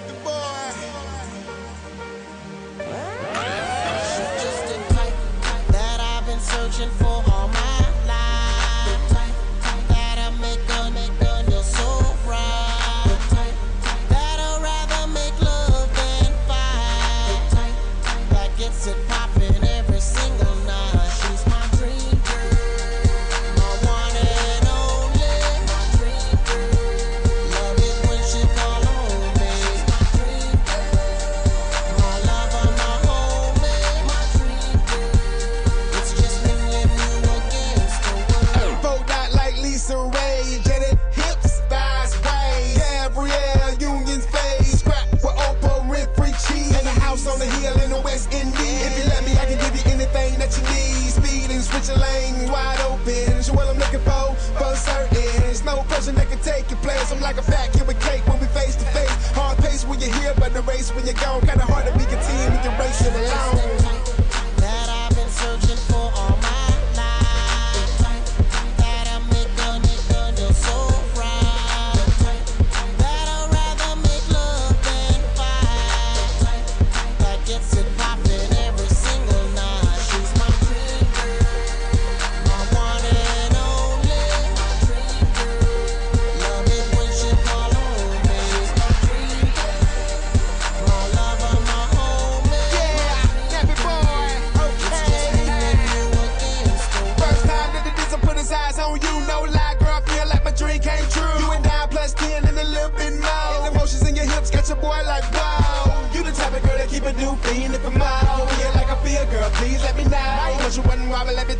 nappy boy. Just Ray. Janet hips, thighs, waist. Gabrielle Union's face. Scrap with Oprah Winfrey cheese. And a house on the hill in the West Indies. If you let me, I can give you anything that you need. Speed and switching lanes wide open. So what I'm looking for, for certain. There's no person that can take your place. I'm like a vacuum with cake when we face to face. Hard pace when you're here, but the race when you're gone. Kinda hard to be a team, can race it alone. That keep a dude fiending for. Feel like I feel, girl, please let me know. Cause you wasn't wobble, let me